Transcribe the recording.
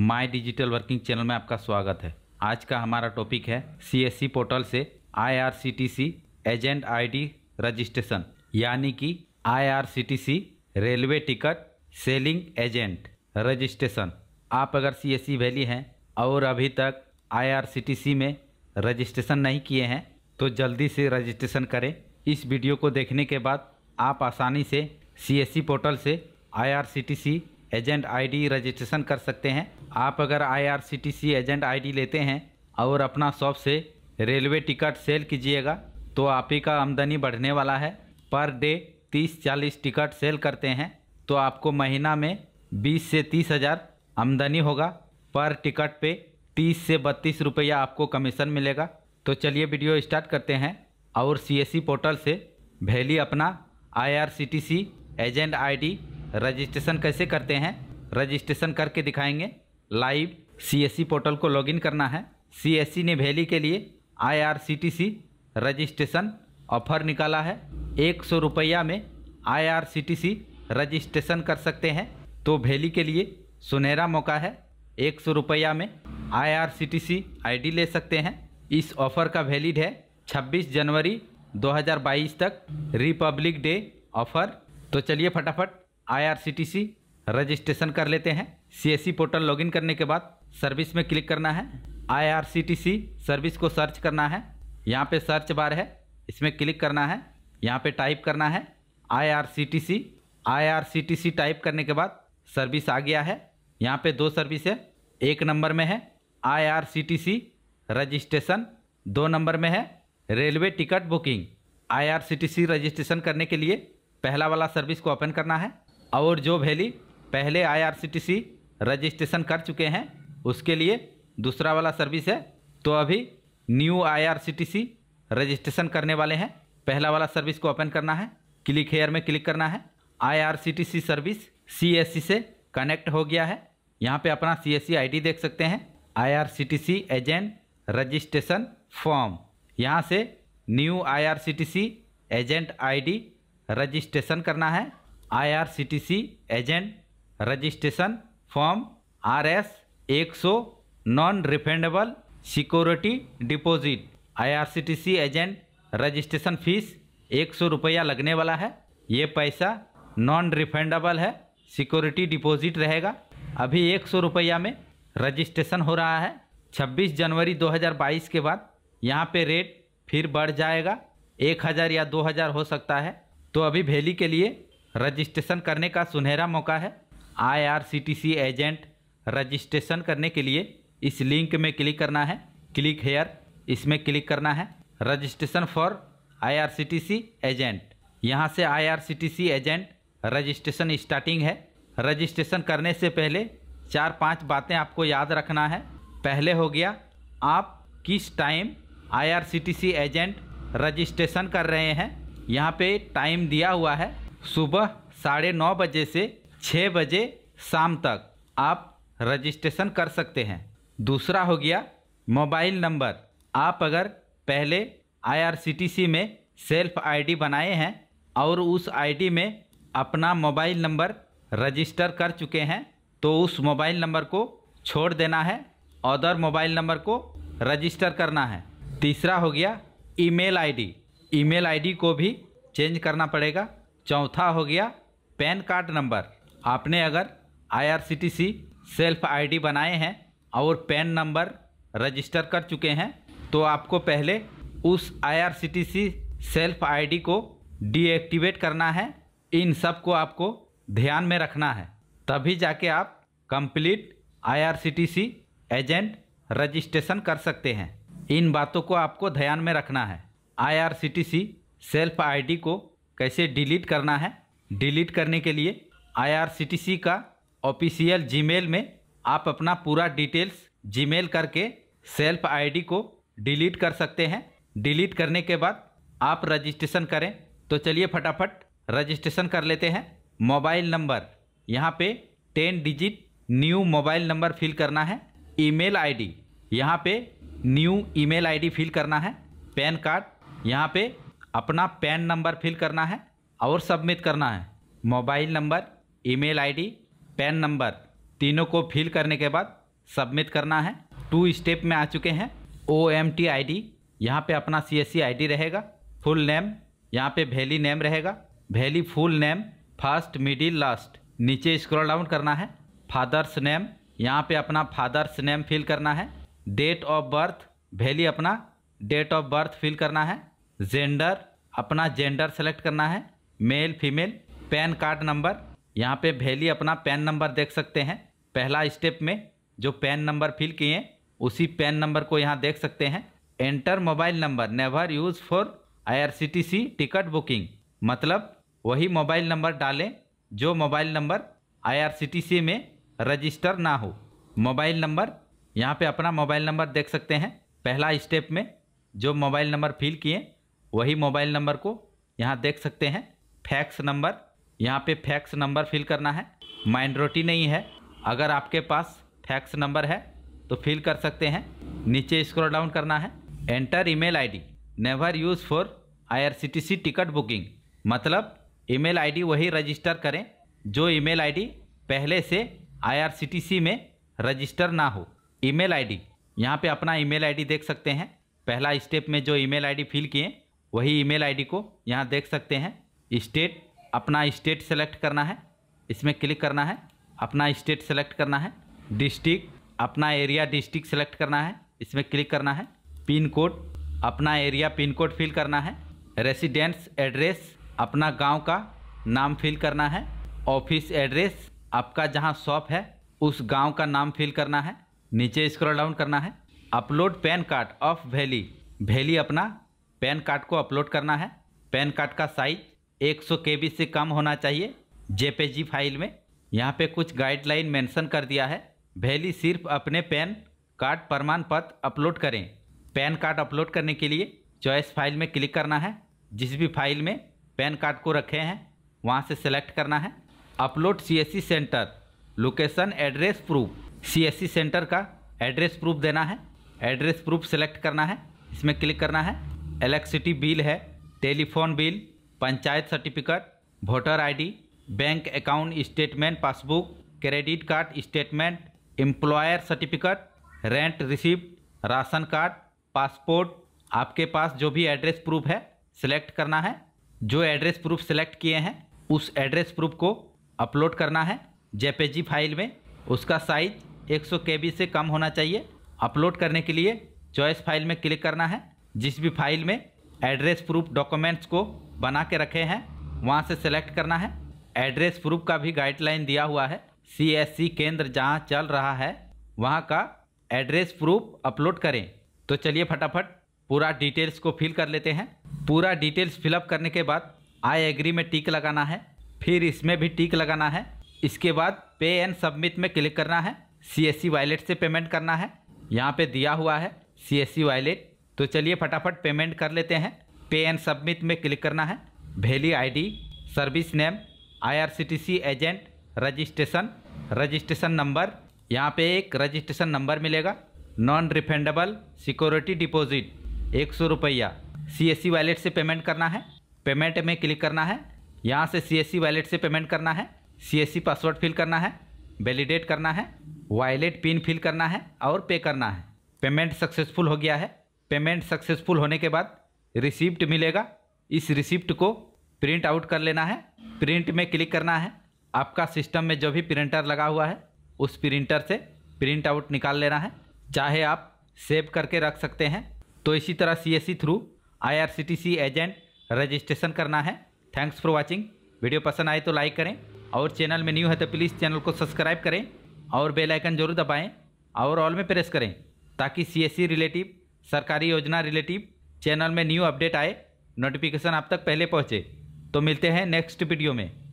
My digital working channel में आपका स्वागत है। आज का हमारा टॉपिक है सीएससी पोर्टल से आईआरसीटीसी एजेंट आईडी रजिस्ट्रेशन, यानी कि IRCTC railway ticket selling agent registration. आप अगर सीएससी वैली हैं और अभी तक आईआरसीटीसी में रजिस्ट्रेशन नहीं किए हैं तो जल्दी से रजिस्ट्रेशन करें। इस वीडियो को देखने के बाद आप आसानी से सीएससी पोर्टल से आईआरसीटीसी एजेंट आईडी रजिस्ट्रेशन कर सकते हैं। आप अगर आईआरसीटीसी एजेंट आईडी लेते हैं और अपना शॉप से रेलवे टिकट सेल कीजिएगा तो आप ही का आमदनी बढ़ने वाला है। पर डे तीस चालीस टिकट सेल करते हैं तो आपको महीना में बीस से तीस हज़ार आमदनी होगा। पर टिकट पे तीस से बत्तीस रुपया आपको कमीशन मिलेगा। तो चलिए वीडियो स्टार्ट करते हैं और सीएससी पोर्टल से वैली अपना आईआरसीटीसी एजेंट आईडी रजिस्ट्रेशन कैसे करते हैं? रजिस्ट्रेशन करके दिखाएँगे। लाइव सीएससी पोर्टल को लॉगिन करना है। सीएससी ने वैली के लिए आईआरसीटीसी रजिस्ट्रेशन ऑफ़र निकाला है। एक सौ रुपया में आईआरसीटीसी रजिस्ट्रेशन कर सकते हैं। तो वैली के लिए सुनहरा मौका है। एक सौ रुपया में आईआरसीटीसी आईडी ले सकते हैं। इस ऑफ़र का वैलिड है 26 जनवरी 2022 तक रिपब्लिक डे ऑफ़र। तो चलिए फटाफट आईआरसीटीसी रजिस्ट्रेशन कर लेते हैं। सीएससी पोर्टल लॉगिन करने के बाद सर्विस में क्लिक करना है। आईआरसीटीसी सर्विस को सर्च करना है। यहाँ पे सर्च बार है, इसमें क्लिक करना है। यहाँ पे टाइप करना है, आईआरसीटीसी। आईआरसीटीसी टाइप करने के बाद सर्विस आ गया है। यहाँ पे दो सर्विस है, एक नंबर में है, आईआरसीटीसी रजिस्ट्रेशन। दो नंबर में है, railway ticket booking. IRCTC registration करने के लिए पहला वाला सर्विस को ओपन करना है। और जो वैली पहले आईआरसीटीसी रजिस्ट्रेशन कर चुके हैं, उसके लिए दूसरा वाला सर्विस है। तो अभी न्यू आईआरसीटीसी रजिस्ट्रेशन करने वाले हैं। पहला वाला सर्विस को ओपन करना है। क्लिक हेयर में क्लिक करना है। आईआरसीटीसी सर्विस सीएससी से कनेक्ट हो गया है। यहाँ पे अपना सीएससी आईडी देख सकते हैं। IRCTC agent registration form. यहाँ से new IRCTC agent ID registration करना है। IRCTC agent registration form R S एक सौ non refundable security deposit IRCTC agent registration fees एक सौ रुपया लगने वाला है। ये पैसा नॉन रिफंडेबल है सिक्योरिटी डिपॉजिट रहेगा। अभी एक सौ रुपया में रजिस्ट्रेशन हो रहा है। 26 जनवरी 2022 के बाद यहाँ पे रेट फिर बढ़ जाएगा। एक हज़ार या दो हज़ार हो सकता है। तो अभी वैली के लिए रजिस्ट्रेशन करने का सुनहरा मौका है। आईआरसीटीसी एजेंट रजिस्ट्रेशन करने के लिए इस लिंक में क्लिक करना है। क्लिक हेयर, इसमें क्लिक करना है। Registration for IRCTC agent. यहाँ से आईआरसीटीसी एजेंट रजिस्ट्रेशन स्टार्टिंग है। रजिस्ट्रेशन करने से पहले चार पाँच बातें आपको याद रखना है। पहले हो गया, आप किस टाइम आईआरसीटीसी एजेंट रजिस्ट्रेशन कर रहे हैं। यहाँ पे टाइम दिया हुआ है। सुबह साढ़े नौ बजे से छः बजे शाम तक आप रजिस्ट्रेशन कर सकते हैं। दूसरा हो गया मोबाइल नंबर। आप अगर पहले आईआरसीटीसी में सेल्फ आईडी बनाए हैं और उस आईडी में अपना मोबाइल नंबर रजिस्टर कर चुके हैं तो उस मोबाइल नंबर को छोड़ देना है, अदर मोबाइल नंबर को रजिस्टर करना है। तीसरा हो गया ईमेल आईडी ईमेल आईडी को भी चेंज करना पड़ेगा। चौथा हो गया पैन कार्ड नंबर। आपने अगर आईआरसीटीसी सेल्फ आईडी बनाए हैं और पैन नंबर रजिस्टर कर चुके हैं तो आपको पहले उस आईआरसीटीसी सेल्फ आईडी को डीएक्टिवेट करना है। इन सबको आपको ध्यान में रखना है। तभी जाके आप कंप्लीट आईआरसीटीसी एजेंट रजिस्ट्रेशन कर सकते हैं। इन बातों को आपको ध्यान में रखना है। आईआरसीटीसी सेल्फ आईडी को कैसे डिलीट करना है? डिलीट करने के लिए आईआरसीटीसी का ऑफिशियल जीमेल में आप अपना पूरा डिटेल्स जीमेल करके सेल्फ आईडी को डिलीट कर सकते हैं। डिलीट करने के बाद आप रजिस्ट्रेशन करें। तो चलिए फटाफट रजिस्ट्रेशन कर लेते हैं। मोबाइल नंबर, यहाँ पे ten digit new mobile number fill करना है। ईमेल आईडी यहाँ पे न्यू ईमेल आईडी फिल करना है। पैन कार्ड, यहाँ पे अपना पैन नंबर फिल करना है और सबमिट करना है। Mobile number, email ID, PAN number, तीनों को फिल करने के बाद सबमिट करना है। टू स्टेप में आ चुके हैं। O M T I D यहाँ पर अपना C S C I D रहेगा। फुल नेम, यहाँ पे वैली नेम रहेगा। VLE full name, first, middle, last. नीचे स्क्रॉल डाउन करना है। फादर्स नेम, यहाँ पे अपना फादर्स नेम फिल करना है। डेट ऑफ़ बर्थ, वैली अपना डेट ऑफ़ बर्थ फिल करना है। जेंडर, अपना जेंडर सेलेक्ट करना है, male, female, PAN card number. यहाँ पे वैली अपना पैन नंबर देख सकते हैं। पहला स्टेप में जो पैन नंबर फिल किए, उसी पैन नंबर को यहाँ देख सकते हैं। Enter mobile number never use for IRCTC ticket booking. मतलब वही मोबाइल नंबर डालें, जो मोबाइल नंबर आईआरसीटीसी में रजिस्टर ना हो। मोबाइल नंबर, यहाँ पे अपना मोबाइल नंबर देख सकते हैं। पहला स्टेप में जो मोबाइल नंबर फिल किए वही मोबाइल नंबर को यहाँ देख सकते हैं। फैक्स नंबर, यहाँ पे फैक्स नंबर फिल करना है। माइनॉरिटी नहीं है। अगर आपके पास फैक्स नंबर है तो फिल कर सकते हैं। नीचे स्क्रॉल डाउन करना है। Enter email ID. Never use for IRCTC ticket booking. मतलब ईमेल आईडी वही रजिस्टर करें, जो ईमेल आईडी पहले से आईआरसीटीसी में रजिस्टर ना हो। Email ID. यहाँ पे अपना ईमेल आईडी देख सकते हैं। पहला स्टेप में जो ईमेल आईडी फिल किए वही ईमेल आईडी को यहाँ देख सकते हैं। स्टेट, अपना स्टेट सेलेक्ट करना है। इसमें क्लिक करना है। अपना स्टेट सेलेक्ट करना है। डिस्ट्रिक्ट, अपना एरिया डिस्ट्रिक्ट सेलेक्ट करना है। इसमें क्लिक करना है। पिन कोड, अपना एरिया पिन कोड फिल करना है। रेसिडेंस एड्रेस, अपना गाँव का नाम फिल करना है। ऑफ़िस एड्रेस, आपका जहाँ शॉप है, उस गाँव का नाम फिल करना है। नीचे स्क्रॉल डाउन करना है। Upload PAN card of VLE. VLE अपना पैन कार्ड को अपलोड करना है। पैन कार्ड का साइज़ 100 केबी से कम होना चाहिए जेपीजी फ़ाइल में। यहाँ पे कुछ गाइडलाइन मेंशन कर दिया है। वैली सिर्फ़ अपने पैन कार्ड प्रमाण पत्र अपलोड करें। पैन कार्ड अपलोड करने के लिए चॉइस फ़ाइल में क्लिक करना है। जिस भी फ़ाइल में पैन कार्ड को रखे हैं, वहाँ से सेलेक्ट करना है। Upload CSC centre location address proof CSC centre का एड्रेस प्रूफ देना है। एड्रेस प्रूफ सेलेक्ट करना है। इसमें क्लिक करना है। इलेक्ट्रिसिटी बिल है, telephone bill, panchayat certificate, voter ID, bank account statement, passbook, credit card statement, employer certificate, rent receipt, ration card, passport, आपके पास जो भी एड्रेस प्रूफ है, सिलेक्ट करना है। जो एड्रेस प्रूफ सेलेक्ट किए हैं, उस एड्रेस प्रूफ को अपलोड करना है जेपीजी फ़ाइल में। उसका साइज़ 100 केबी से कम होना चाहिए। अपलोड करने के लिए चॉइस फ़ाइल में क्लिक करना है। जिस भी फ़ाइल में एड्रेस प्रूफ डॉक्यूमेंट्स को बना के रखे हैं, वहाँ से सेलेक्ट करना है। एड्रेस प्रूफ का भी गाइडलाइन दिया हुआ है। सी केंद्र जहाँ चल रहा है, वहाँ का एड्रेस प्रूफ अपलोड करें। तो चलिए फटाफट पूरा डिटेल्स को फिल कर लेते हैं। पूरा डिटेल्स फिलअप करने के बाद आई एग्री में टिक लगाना है। फिर इसमें भी टिक लगाना है। इसके बाद पे एंड सबमिट में क्लिक करना है। सी एस सी से पेमेंट करना है। यहाँ पे दिया हुआ है सी एस सी वायलेट। तो चलिए फटाफट पेमेंट कर लेते हैं। पे एंड सबमिट में क्लिक करना है। VLE ID, service name, IRCTC agent, registration registration number. यहाँ पे एक रजिस्ट्रेशन नंबर मिलेगा। नॉन रिफंडेबल सिक्योरिटी डिपॉजिट एक सौ रुपया। सी एस सी वैलेट से पेमेंट करना है। पेमेंट में क्लिक करना है। यहाँ से सी एस सी वैलेट से पेमेंट करना है। C S C password fill करना है। वैलिडेट करना है। वायलेट पिन फिल करना है और पे करना है। पेमेंट सक्सेसफुल हो गया है। पेमेंट सक्सेसफुल होने के बाद रिसिप्ट मिलेगा। इस रिसिप्ट को प्रिंट आउट कर लेना है। प्रिंट में क्लिक करना है। आपका सिस्टम में जो भी प्रिंटर लगा हुआ है, उस प्रिंटर से प्रिंट आउट निकाल लेना है। चाहे आप सेव करके रख सकते हैं। तो इसी तरह C S C through IRCTC agent registration करना है। थैंक्स फॉर वॉचिंग वीडियो पसंद आए तो लाइक करें। और चैनल में न्यू है तो प्लीज़ चैनल को सब्सक्राइब करें। और बेल आइकन ज़रूर दबाएँ। और ऑल में प्रेस करें। ताकि सी रिलेटिव सरकारी योजना रिलेटिव चैनल में न्यू अपडेट आए, नोटिफिकेशन आप तक पहले पहुँचे। तो मिलते हैं नेक्स्ट वीडियो में।